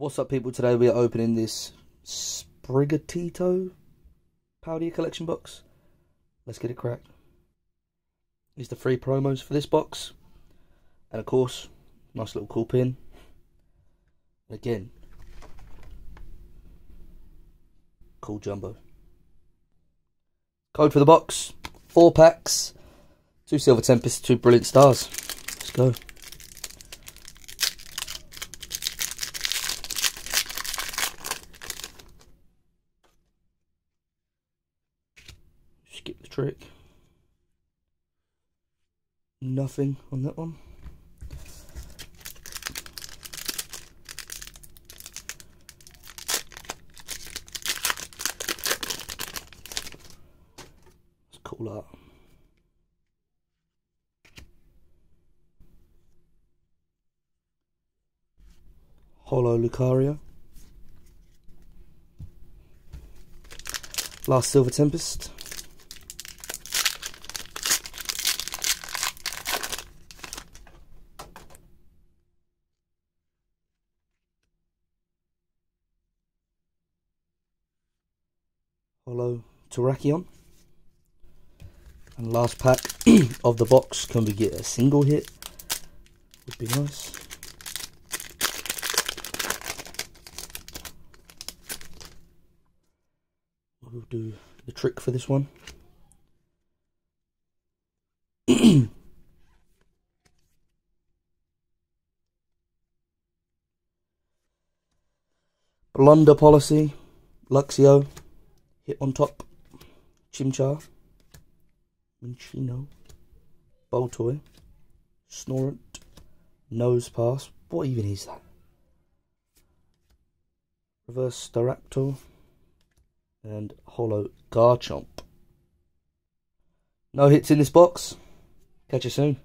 What's up, people? Today we are opening this Sprigatito Paldea Collection box. Let's get it cracked. Here's the free promos for this box. And of course, nice little cool pin. And again, cool jumbo. Code for the box, four packs, two Silver Tempests, two Brilliant Stars. Let's go. Skip the trick. Nothing on that one. Let's call that. Holo Lucario. Last Silver Tempest. Holo Terrakion. And last pack of the box, can we get a single hit? Would be nice. We'll do the trick for this one. Blunder Policy, Luxio, Hitmontop, Chimchar, Minccino, Boltoy, Snorunt, Nose Pass. What even is that? Reverse Staraptor, and Holo Garchomp. No hits in this box. Catch you soon.